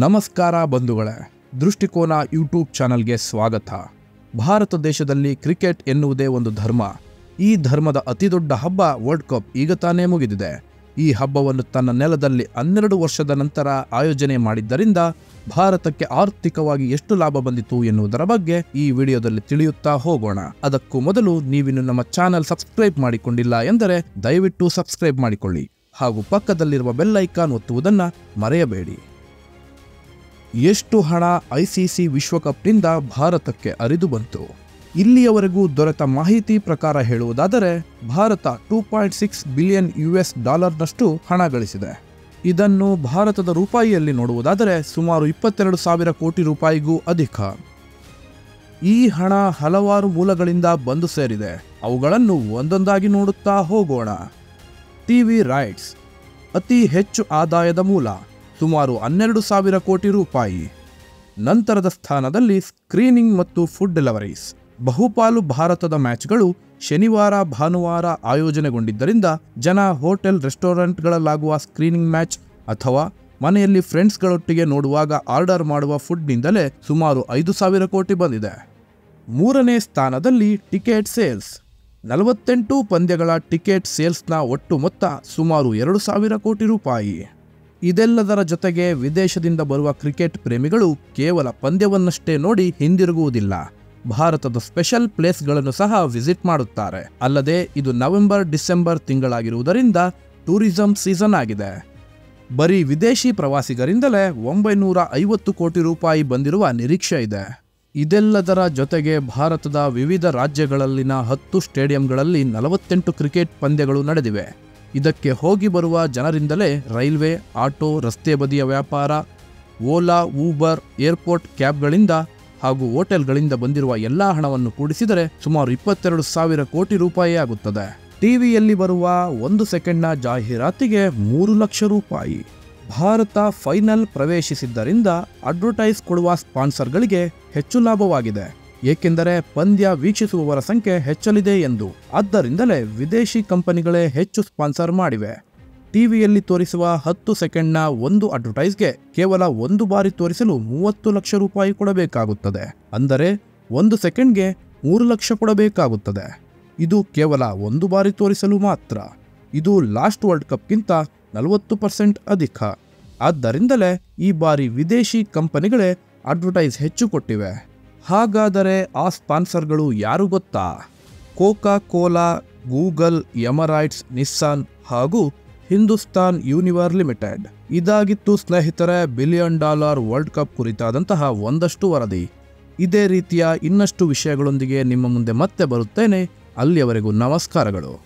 ನಮಸ್ಕಾರ ಬಂಧುಗಳೇ, ದೃಷ್ಟಿಕೋನ ಯೂಟ್ಯೂಬ್ ಚಾನಲ್ಗೆ ಸ್ವಾಗತ. ಭಾರತ ದೇಶದಲ್ಲಿ ಕ್ರಿಕೆಟ್ ಎನ್ನುವುದೇ ಒಂದು ಧರ್ಮ. ಈ ಧರ್ಮದ ಅತಿದೊಡ್ಡ ಹಬ್ಬ ವರ್ಲ್ಡ್ ಕಪ್ ಈಗ ತಾನೇ ಮುಗಿದಿದೆ. ಈ ಹಬ್ಬವನ್ನು ತನ್ನ ನೆಲದಲ್ಲಿ ಹನ್ನೆರಡು ವರ್ಷದ ನಂತರ ಆಯೋಜನೆ ಮಾಡಿದ್ದರಿಂದ ಭಾರತಕ್ಕೆ ಆರ್ಥಿಕವಾಗಿ ಎಷ್ಟು ಲಾಭ ಬಂದಿತು ಎನ್ನುವುದರ ಬಗ್ಗೆ ಈ ವಿಡಿಯೋದಲ್ಲಿ ತಿಳಿಯುತ್ತಾ ಹೋಗೋಣ. ಅದಕ್ಕೂ ಮೊದಲು ನೀವಿನ್ನು ನಮ್ಮ ಚಾನಲ್ ಸಬ್ಸ್ಕ್ರೈಬ್ ಮಾಡಿಕೊಂಡಿಲ್ಲ ಎಂದರೆ ದಯವಿಟ್ಟು ಸಬ್ಸ್ಕ್ರೈಬ್ ಮಾಡಿಕೊಳ್ಳಿ ಹಾಗೂ ಪಕ್ಕದಲ್ಲಿರುವ ಬೆಲ್ ಐಕಾನ್ ಒತ್ತುವುದನ್ನು ಮರೆಯಬೇಡಿ. ಎಷ್ಟು ಹಣ ಐಸಿಸಿ ವಿಶ್ವಕಪ್ನಿಂದ ಭಾರತಕ್ಕೆ ಅರಿದು ಬಂತು? ಇಲ್ಲಿಯವರೆಗೂ ದೊರೆತ ಮಾಹಿತಿ ಪ್ರಕಾರ ಹೇಳುವುದಾದರೆ, Bharat two point six billion U S ಡಾಲರ್ನಷ್ಟು ಹಣ ಗಳಿಸಿದೆ. ಇದನ್ನು ಭಾರತದ ರೂಪಾಯಿಯಲ್ಲಿ ನೋಡುವುದಾದರೆ, ಸುಮಾರು ಇಪ್ಪತ್ತೆರಡು ಸಾವಿರ ಕೋಟಿ ರೂಪಾಯಿಗೂ ಅಧಿಕ. ಈ ಹಣ ಹಲವಾರು ಮೂಲಗಳಿಂದ ಬಂದು ಸೇರಿದೆ. ಅವುಗಳನ್ನು ಒಂದೊಂದಾಗಿ ನೋಡುತ್ತಾ ಹೋಗೋಣ. ಟಿವಿ ರೈಟ್ಸ್, ಅತಿ ಹೆಚ್ಚು ಆದಾಯದ ಮೂಲ. ಸುಮಾರು ಹನ್ನೆರಡು ಸಾವಿರ ಕೋಟಿ ರೂಪಾಯಿ. ನಂತರದ ಸ್ಥಾನದಲ್ಲಿ ಸ್ಕ್ರೀನಿಂಗ್ ಮತ್ತು ಫುಡ್ ಡೆಲಿವರೀಸ್. ಬಹುಪಾಲು ಭಾರತದ ಮ್ಯಾಚ್ಗಳು ಶನಿವಾರ, ಭಾನುವಾರ ಆಯೋಜನೆಗೊಂಡಿದ್ದರಿಂದ ಜನ ಹೋಟೆಲ್, ರೆಸ್ಟೋರೆಂಟ್ಗಳಲ್ಲಾಗುವ ಸ್ಕ್ರೀನಿಂಗ್ ಮ್ಯಾಚ್ ಅಥವಾ ಮನೆಯಲ್ಲಿ ಫ್ರೆಂಡ್ಸ್ಗಳೊಟ್ಟಿಗೆ ನೋಡುವಾಗ ಆರ್ಡರ್ ಮಾಡುವ ಫುಡ್ನಿಂದಲೇ ಸುಮಾರು ಐದು ಸಾವಿರ ಕೋಟಿ ಬಂದಿದೆ. ಮೂರನೇ ಸ್ಥಾನದಲ್ಲಿ ಟಿಕೆಟ್ ಸೇಲ್ಸ್. ನಲವತ್ತೆಂಟು ಪಂದ್ಯಗಳ ಟಿಕೆಟ್ ಸೇಲ್ಸ್ನ ಒಟ್ಟು ಮೊತ್ತ ಸುಮಾರು ಎರಡು ಸಾವಿರ ಕೋಟಿ ರೂಪಾಯಿ. ಇದೆಲ್ಲದರ ಜೊತೆಗೆ ವಿದೇಶದಿಂದ ಬರುವ ಕ್ರಿಕೆಟ್ ಪ್ರೇಮಿಗಳು ಕೇವಲ ಪಂದ್ಯವನ್ನಷ್ಟೇ ನೋಡಿ ಹಿಂದಿರುಗುವುದಿಲ್ಲ. ಭಾರತದ ಸ್ಪೆಷಲ್ ಪ್ಲೇಸ್ಗಳನ್ನು ಸಹ ವಿಸಿಟ್ ಮಾಡುತ್ತಾರೆ. ಅಲ್ಲದೆ ಇದು ನವೆಂಬರ್, ಡಿಸೆಂಬರ್ ತಿಂಗಳಾಗಿರುವುದರಿಂದ ಟೂರಿಸಂ ಸೀಸನ್ ಆಗಿದೆ. ಬರೀ ವಿದೇಶಿ ಪ್ರವಾಸಿಗರಿಂದಲೇ ಒಂಬೈನೂರ ಐವತ್ತು ಕೋಟಿ ರೂಪಾಯಿ ಬಂದಿರುವ ನಿರೀಕ್ಷೆ ಇದೆ. ಇದೆಲ್ಲದರ ಜೊತೆಗೆ ಭಾರತದ ವಿವಿಧ ರಾಜ್ಯಗಳಲ್ಲಿನ ಹತ್ತು ಸ್ಟೇಡಿಯಂಗಳಲ್ಲಿ ನಲವತ್ತೆಂಟು ಕ್ರಿಕೆಟ್ ಪಂದ್ಯಗಳು ನಡೆದಿವೆ. ಇದಕ್ಕೆ ಹೋಗಿ ಬರುವ ಜನರಿಂದಲೇ ರೈಲ್ವೆ, ಆಟೋ, ರಸ್ತೆ ಬದಿಯ ವ್ಯಾಪಾರ, ಓಲಾ, ಊಬರ್, ಏರ್ಪೋರ್ಟ್ ಕ್ಯಾಬ್ಗಳಿಂದ ಹಾಗೂ ಹೋಟೆಲ್ಗಳಿಂದ ಬಂದಿರುವ ಎಲ್ಲಾ ಹಣವನ್ನು ಕೂಡಿಸಿದರೆ ಸುಮಾರು ಇಪ್ಪತ್ತೆರಡು ಸಾವಿರ ಕೋಟಿ ರೂಪಾಯಿ ಆಗುತ್ತದೆ. ಟಿವಿಯಲ್ಲಿ ಬರುವ ಒಂದು ಸೆಕೆಂಡ್ನ ಜಾಹೀರಾತಿಗೆ ಮೂರು ಲಕ್ಷ ರೂಪಾಯಿ. ಭಾರತ ಫೈನಲ್ ಪ್ರವೇಶಿಸಿದ್ದರಿಂದ ಅಡ್ವರ್ಟೈಸ್ ಕೊಡುವ ಸ್ಪಾನ್ಸರ್ಗಳಿಗೆ ಹೆಚ್ಚು ಲಾಭವಾಗಿದೆ. ಏಕೆಂದರೆ ಪಂದ್ಯ ವೀಕ್ಷಿಸುವವರ ಸಂಖ್ಯೆ ಹೆಚ್ಚಲಿದೆ ಎಂದು. ಆದ್ದರಿಂದಲೇ ವಿದೇಶಿ ಕಂಪನಿಗಳೇ ಹೆಚ್ಚು ಸ್ಪಾನ್ಸರ್ ಮಾಡಿವೆ. ಟಿವಿಯಲ್ಲಿ ತೋರಿಸುವ ಹತ್ತು ಸೆಕೆಂಡ್ನ ಒಂದು ಅಡ್ವರ್ಟೈಸ್ಗೆ ಕೇವಲ ಒಂದು ಬಾರಿ ತೋರಿಸಲು ಮೂವತ್ತು ಲಕ್ಷ ರೂಪಾಯಿ ಕೊಡಬೇಕಾಗುತ್ತದೆ. ಅಂದರೆ ಒಂದು ಸೆಕೆಂಡ್ಗೆ ಮೂರು ಲಕ್ಷ ಕೊಡಬೇಕಾಗುತ್ತದೆ. ಇದು ಕೇವಲ ಒಂದು ಬಾರಿ ತೋರಿಸಲು ಮಾತ್ರ. ಇದು ಲಾಸ್ಟ್ ವರ್ಲ್ಡ್ ಕಪ್ಗಿಂತ ನಲವತ್ತು ಪರ್ಸೆಂಟ್ ಅಧಿಕ. ಆದ್ದರಿಂದಲೇ ಈ ಬಾರಿ ವಿದೇಶಿ ಕಂಪನಿಗಳೇ ಅಡ್ವರ್ಟೈಸ್ ಹೆಚ್ಚು ಕೊಟ್ಟಿವೆ. ಹಾಗಾದರೆ ಆ ಸ್ಪಾನ್ಸರ್ಗಳು ಯಾರು ಗೊತ್ತಾ? Coca Cola Google, Emirates, Nissan ಹಾಗೂ ಹಿಂದೂಸ್ತಾನ್ ಯೂನಿವರ್ ಲಿಮಿಟೆಡ್. ಇದಾಗಿತ್ತು ಸ್ನೇಹಿತರೆ, ಬಿಲಿಯನ್ ಡಾಲರ್ ವರ್ಲ್ಡ್ ಕಪ್ ಕುರಿತಾದಂತಹ ಒಂದಷ್ಟು ವರದಿ. ಇದೇ ರೀತಿಯ ಇನ್ನಷ್ಟು ವಿಷಯಗಳೊಂದಿಗೆ ನಿಮ್ಮ ಮುಂದೆ ಮತ್ತೆ ಬರುತ್ತೇನೆ. ಅಲ್ಲಿಯವರೆಗೂ ನಮಸ್ಕಾರಗಳು.